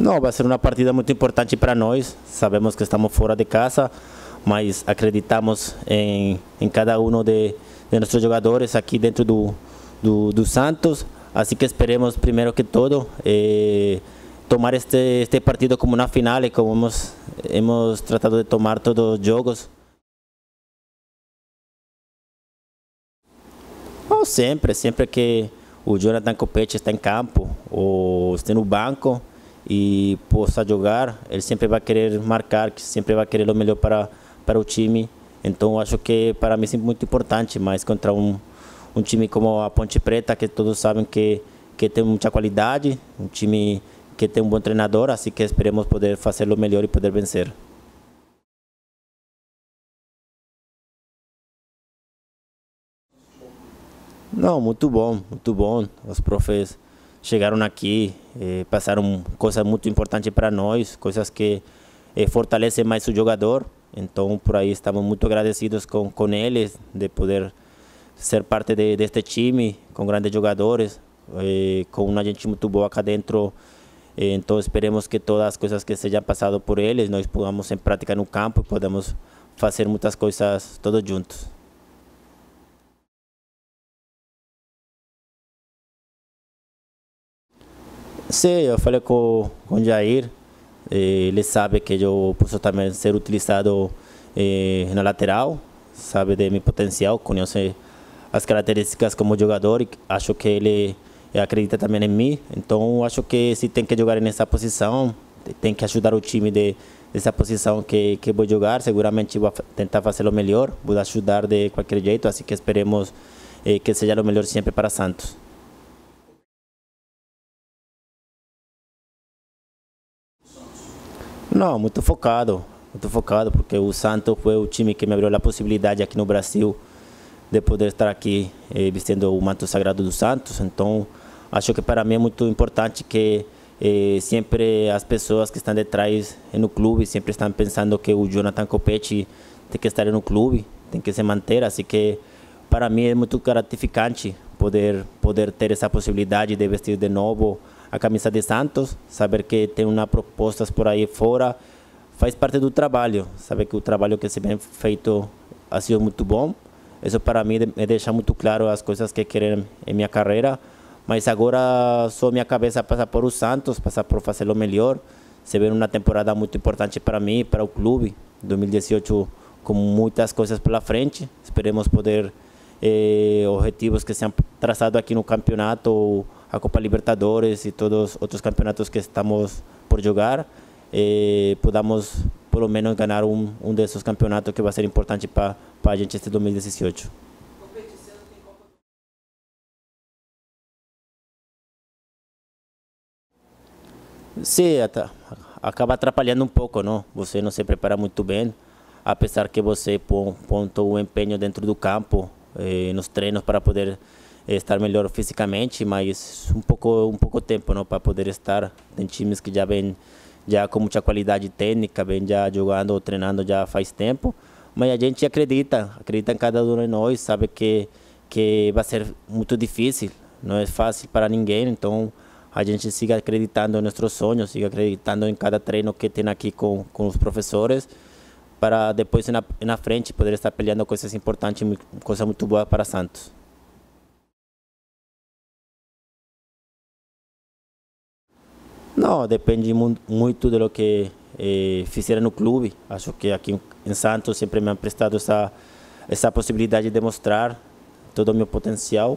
Não, vai ser uma partida muito importante para nós. Sabemos que estamos fora de casa, mas acreditamos em, em cada um de, de nossos jogadores aqui dentro do, do, do Santos. Assim que esperemos, primeiro que todo, eh, tomar este, este partido como uma final, como hemos, hemos tratado de tomar todos os jogos. Sempre, sempre que o Jonathan Copete está em campo ou está no banco e possa jogar, ele sempre vai querer marcar, que sempre vai querer o melhor para para o time. Então acho que para mim é muito importante, mas contra um um time como a Ponte Preta, que todos sabem que que tem muita qualidade, um time que tem um bom treinador, assim que esperemos poder fazer o melhor e poder vencer. Não, muito bom, muito bom. Os profs chegaram aqui, eh, passaram coisas muito importantes para nós, coisas que eh, fortalecem mais o jogador. Então, por aí estamos muito agradecidos com, com eles de poder ser parte de, deste time, com grandes jogadores, eh, com uma gente muito boa cá dentro. Eh, então, esperemos que todas as coisas que sejam passado por eles, nós podamos em prática no campo e podemos fazer muitas coisas todos juntos. Sim, eu falei com, com o Jair, ele sabe que eu posso também ser utilizado eh, na lateral, sabe de meu potencial, conhece as características como jogador e acho que ele acredita também em mim. Então acho que se tem que jogar nessa posição, tem que ajudar o time de dessa posição que que vou jogar. Seguramente vou tentar fazer o melhor, vou ajudar de qualquer jeito, assim que esperemos eh, que seja o melhor sempre para Santos. Não, muito focado, muito focado, porque o Santos foi o time que me abriu a possibilidade aqui no Brasil de poder estar aqui eh, vestindo o manto sagrado do Santos. Então, acho que para mim é muito importante que eh, sempre as pessoas que estão detrás no clube sempre estão pensando que o Jonathan Copete tem que estar no clube, tem que se manter. Assim que para mim é muito gratificante poder poder ter essa possibilidade de vestir de novo a camisa de Santos, saber que tem uma propostas por aí fora, faz parte do trabalho, saber que o trabalho que se vem feito ha sido muito bom. Isso para mim me deixa muito claro as coisas que querem em minha carreira, mas agora só minha cabeça passa por o Santos, passa por fazer o melhor. Se vê uma temporada muito importante para mim, para o clube, 2018 com muitas coisas pela frente. Esperemos poder eh, objetivos que sejam traçados aqui no campeonato a Copa Libertadores e todos os outros campeonatos que estamos por jogar, eh, podamos pelo menos ganhar um, um desses campeonatos que vai ser importante para a gente este 2018. Sim, acaba atrapalhando um pouco, não? Você não se prepara muito bem, apesar que você põe, põe o empenho dentro do campo, eh, nos treinos para poder estar melhor fisicamente, mas um pouco um pouco tempo, não, para poder estar em times que já vem já com muita qualidade técnica, vem já jogando treinando já faz tempo, mas a gente acredita, acredita em cada um de nós, sabe que que vai ser muito difícil, não é fácil para ninguém, então a gente siga acreditando em nossos sonhos, siga acreditando em cada treino que tem aqui com, com os professores, para depois na, na frente poder estar peleando coisas importantes, coisas muito boas para Santos. Não, depende muito do que eh, fizeram no clube. Acho que aqui em Santos sempre me han prestado essa essa possibilidade de mostrar todo o meu potencial,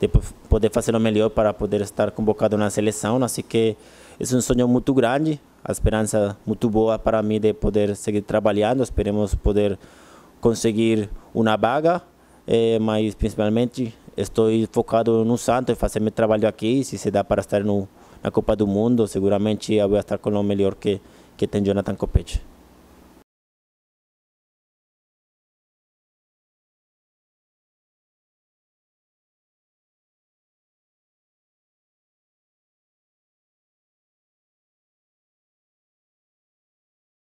de poder fazer o melhor para poder estar convocado na seleção. Assim que é um sonho muito grande, a esperança muito boa para mim de poder seguir trabalhando. Esperemos poder conseguir uma vaga, eh, mas principalmente estou focado no Santos, fazer meu trabalho aqui, se se dá para estar no na Copa do Mundo, seguramente eu vou estar com o melhor que, que tem Jonathan Copete.